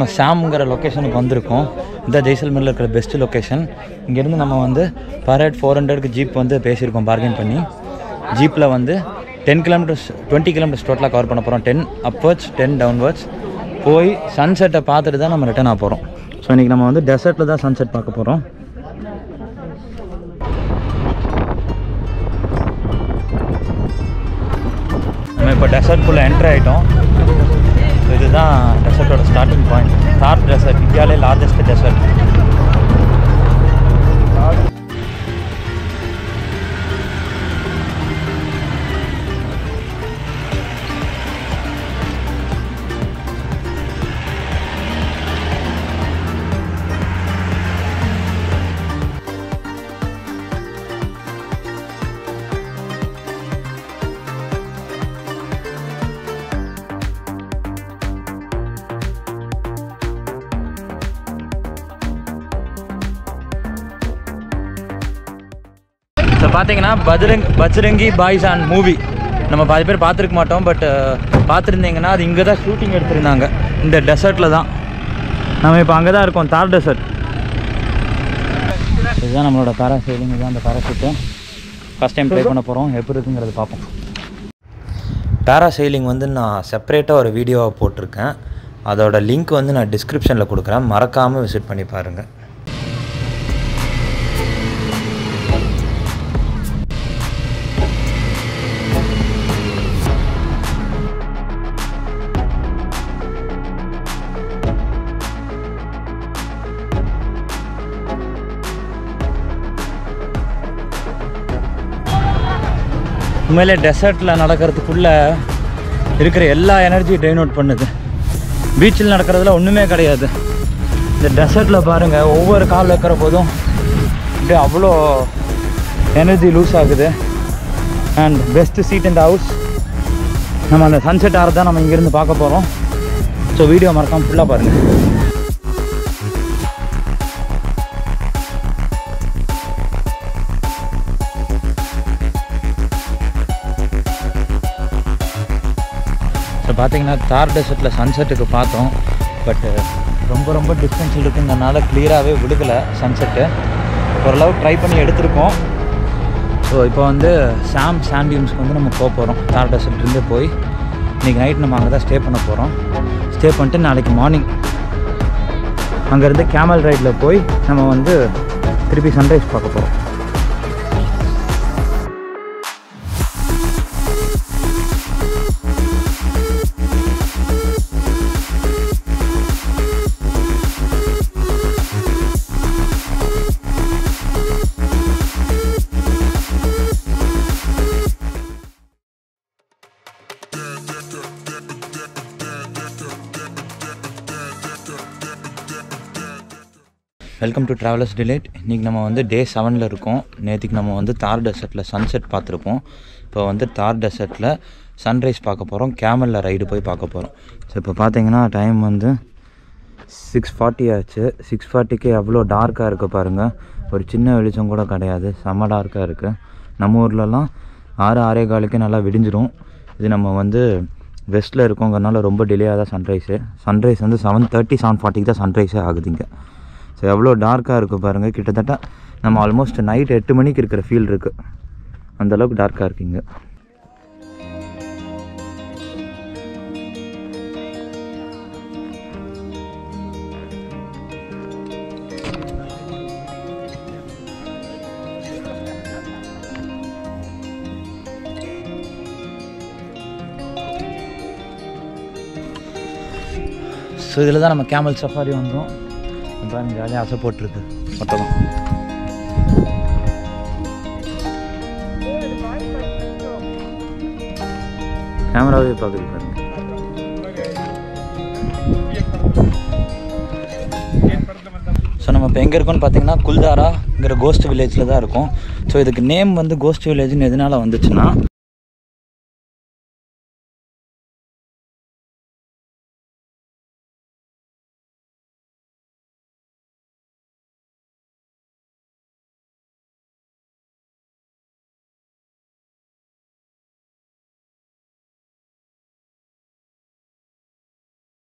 நம்ம சாம்ங்கிற லொக்கேஷனுக்கு வந்திருக்கோம். இந்த ஜெய்சல்மீரில் இருக்கிற பெஸ்ட் லொக்கேஷன் இங்கேருந்து நம்ம வந்து பர் ஹெட் ஃபோர் ஹண்ட்ரடுக்கு ஜீப் வந்து பேசியிருக்கோம் பார்கெயின் பண்ணி. ஜீப்பில் வந்து டென் கிலோமீட்டர்ஸ் டுவெண்ட்டி கிலோமீட்டர்ஸ் டோட்டலாக கவர் பண்ண போகிறோம் டென் அப்வர்ட்ஸ் டென் டவுன்வர்ட்ஸ் போய் சன்செட்டை பார்த்துட்டு தான் நம்ம ரிட்டர்ன் ஆக போகிறோம் ஸோ இன்றைக்கி நம்ம வந்து டெசர்ட்டில் தான் சன்செட் பார்க்க போகிறோம் நம்ம இப்போ டெசர்ட்குள்ளே என்ட்ரு ஆகிட்டோம் இதுதான் டெசர்ட்டோட ஸ்டார்டிங் பாயிண்ட் தார் டெசர்ட் இந்தியாவிலே லார்ஜஸ்ட் டெசர்ட் பார்த்தீங்கன்னா பஜ்ரங் பஜ்ரங்கி பாய்ஸ் அண்ட் மூவி. நம்ம பாதி பேர் பார்த்துருக்க மாட்டோம் பட் பார்த்துருந்தீங்கன்னா அது இங்கே தான் ஷூட்டிங் எடுத்திருந்தாங்க. இந்த டெசர்ட்டில் தான். நம்ம இப்போ அங்கே தான் இருக்கோம் தார் டெசர்ட் இதுதான் நம்மளோட பேராசைலிங் இதுதான் அந்த பேராஷூட்டு ஃபஸ்ட் டைம் ட்ரை பண்ண போகிறோம் எப்படி இருக்குங்கிறது பார்ப்போம். பேராசைலிங் வந்து நான் செப்பரேட்டாக ஒரு வீடியோவை போட்டிருக்கேன். அதோட லிங்க் வந்து நான் டிஸ்கிரிப்ஷனில் கொடுக்குறேன். மறக்காமல் விசிட் பண்ணி பாருங்கள் உண்மையிலே டெசர்ட்டில் நடக்கிறதுக்குள்ளே இருக்கிற எல்லா எனர்ஜியும் ட்ரெயின் அவுட் பண்ணுது. பீச்சில் நடக்கிறதுல ஒன்றுமே கிடையாது. இந்த டெசர்ட்டில் பாருங்கள் ஒவ்வொரு கால் வைக்கிற போதும் அப்படியே அவ்வளோ எனர்ஜி லூஸ் ஆகுது. அண்ட் பெஸ்ட்டு சீட் இந்த ஹவுஸ் நம்ம அந்த சன்செட் ஆகிறத நம்ம இங்கேருந்து பார்க்க போகிறோம் ஸோ வீடியோ மறக்காமல் ஃபுல்லாக பாருங்கள் பார்த்தீங்கன்னா தார் டெசர்ட்டில் சன்செட்டுக்கு பார்த்தோம். பட்டு uh, ரொம்ப ரொம்ப டிஸ்டன்ஸ் இருக்குங்கிறனால கிளியராகவே விழுகலை சன்செட்டு ஓரளவு ட்ரை பண்ணி எடுத்திருக்கோம். ஸோ இப்போ வந்து சாம் சாண்டியூம்ஸ்க்கு வந்து நம்ம போக போகிறோம் தார் டெசர்ட்லேருந்து போய். இன்றைக்கி நைட் நம்ம அங்கே தான் ஸ்டே பண்ண போகிறோம் ஸ்டே பண்ணிட்டு நாளைக்கு மார்னிங் அங்கேருந்து கேமல் ரைடில் போய் நம்ம வந்து திருப்பி சன்ரைஸ் பார்க்க போகிறோம் வெல்கம் டு ட்ராவலர்ஸ் டிலேட் இன்றைக்கி நம்ம வந்து டே செவனில் இருக்கோம். நேற்றுக்கு நம்ம வந்து தார் டெசர்ட்டில் சன்செட் பார்த்துருப்போம். இப்போ வந்து தார் டெசர்ட்டில் சன்ரைஸ் பார்க்க போகிறோம் கேமலில் ரைடு போய் பார்க்க போகிறோம் ஸோ இப்போ பார்த்தீங்கன்னா டைம் வந்து சிக்ஸ் ஃபார்ட்டி ஆச்சு. சிக்ஸ் ஃபார்ட்டிக்கு எவ்வளோ டார்க்காக இருக்குது பாருங்கள் ஒரு சின்ன வெளிச்சம் கூட கிடையாது. செம்ம டார்க்காக இருக்குது நம்ம ஊர்லலாம் ஆறு ஆறே காலுக்கு நல்லா விடிஞ்சிரும். இது நம்ம வந்து வெஸ்ட்டில் இருக்கோங்கிறனால ரொம்ப டிலேயாக தான் சன்ரைஸு சன்ரைஸ் வந்து செவன் தேர்ட்டி செவன் ஃபார்ட்டிக்கு தான் சன்ரைஸே ஆகுதுங்க ஸோ எவ்வளோ டார்க்காக இருக்குது பாருங்கள் கிட்டத்தட்ட நம்ம ஆல்மோஸ்ட் நைட் எட்டு மணிக்கு இருக்கிற ஃபீல் இருக்குது அந்தளவுக்கு டார்க்காக இருக்குங்க ஸோ இதில் தான் நம்ம கேமல் சஃபாரி வந்தோம். தான் ஜாலியாக ஆசை போட்டிருக்கு. மொத்தமாக கேமராவே பார்க்குது பாருங்க. ஸோ நம்ம இப்போ எங்கே இருக்கோம்னு பார்த்தீங்கன்னா குல்தாராங்கிற கோஸ்ட் வில்லேஜில் தான் இருக்கும். ஸோ இதுக்கு நேம் வந்து கோஸ்ட் வில்லேஜ்னு எதனால வந்துச்சுன்னா